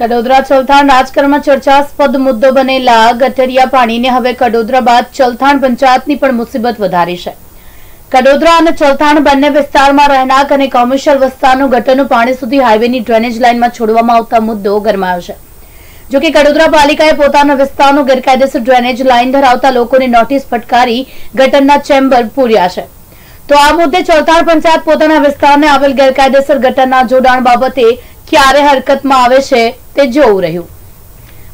કડોદરા ચલથાણ રાજકારણમાં ચર્ચાસ્પદ મુદ્દો બનેલા ગટરિયા પાણીને હવે કડોદરા બાદ ચલથાણ પંચાયતની પણ મુસીબત વધારી છે. કડોદરા અને ચલથાણ બંને વિસ્તારમાં રહેણાંક અને કોમર્શિયલ વિસ્તારનું ગટરનું પાણી સુધી હાઈવેની ડ્રેનેજ લાઇનમાં છોડવામાં આવતા મુદ્દો ગરમાયો છે. જો કડોદરા પાલિકાએ પોતાના વિસ્તારનું ગેરકાયદેસર ડ્રેનેજ લાઇન ધરાવતા લોકોને નોટિસ ફટકારી ગટરના ચેમ્બર પૂર્યા છે. તો આ મુદ્દે ચૌથાણ પંચાયત પોતાના વિસ્તારને આવેલ ગેરકાયદેસર ગટરના જોડાણ બાબતે ક્યારે હરકતમાં આવે છે તે જોવું રહ્યું.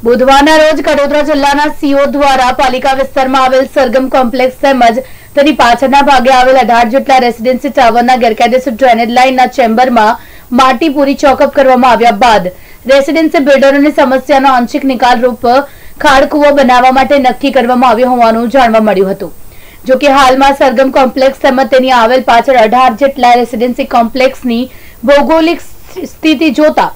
બુધવારના રોજ કડોદરા જિલ્લાના સીઓ દ્વારા પાલિકા વિસ્તારમાં આવેલ સરગમ કોમ્પ્લેક્સ તેમજ તેની પાછળના ભાગે આવેલ અઢાર જેટલા રેસીડેન્સી ટાવરના ગેરકાયદેસર ડ્રેનેજ લાઇનના ચેમ્બરમાં માટી પૂરી ચોકઅપ કરવામાં આવ્યા બાદ રેસીડેન્સી બિલ્ડરોની સમસ્યાનો આંશિક નિકાલ રૂપ ખાડકુવો બનાવવા માટે નક્કી કરવામાં આવ્યો હોવાનું જાણવા મળ્યું હતું. જોકે હાલમાં સરગમ કોમ્પ્લેક્સ તેમજ તેની આવેલ પાછળ અઢાર જેટલા રેસીડેન્સી કોમ્પ્લેક્સની ભૌગોલિક સ્થિતિ જોતા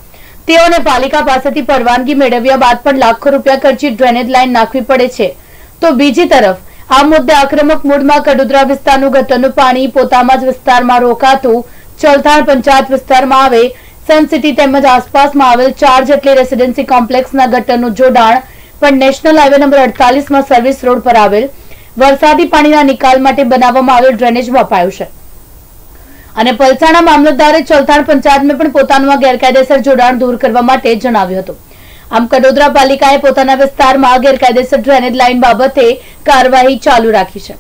તેઓને પાલિકા પાસેથી પરવાનગી મેળવ્યા બાદ પણ લાખો રૂપિયા ખર્ચી ડ્રેનેજ લાઇન નાખવી પડે છે. તો બીજી તરફ, આ મુદ્દે આક્રમક મૂડમાં કડોદરા વિસ્તારનું ગટરનું પાણી પોતામાં જ વિસ્તારમાં રોકાતું ચલથાણ પંચાયત વિસ્તારમાં આવે, સન સિટી તેમજ આસપાસમાં આવેલ ચાર જેટલી રેસીડેન્સી કોમ્પ્લેક્સના ગટરનું જોડાણ પણ નેશનલ હાઈવે નંબર અડતાલીસમાં સર્વિસ રોડ પર આવેલ. વરસાદી પાણીના નિકાલ માટે બનાવવામાં આવેલ ડ્રેનેજમાં અપાયું છે. અને પલસાણા મામલતદારે ચલથાણ પંચાયતને પણ પોતાનું આ ગેરકાયદેસર જોડાણ દૂર કરવા માટે જણાવ્યું હતું. આમ કડોદરા પાલિકાએ પોતાના વિસ્તારમાં ગેરકાયદેસર ડ્રેનેજ લાઇન બાબતે કાર્યવાહી ચાલુ રાખી છે.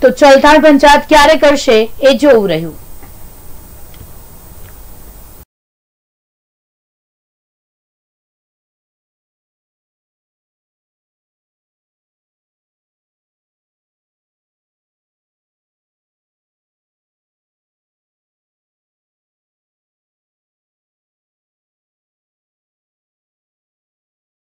તો ચલથાણ પંચાયત ક્યારે કરશે એ જોવું રહ્યું.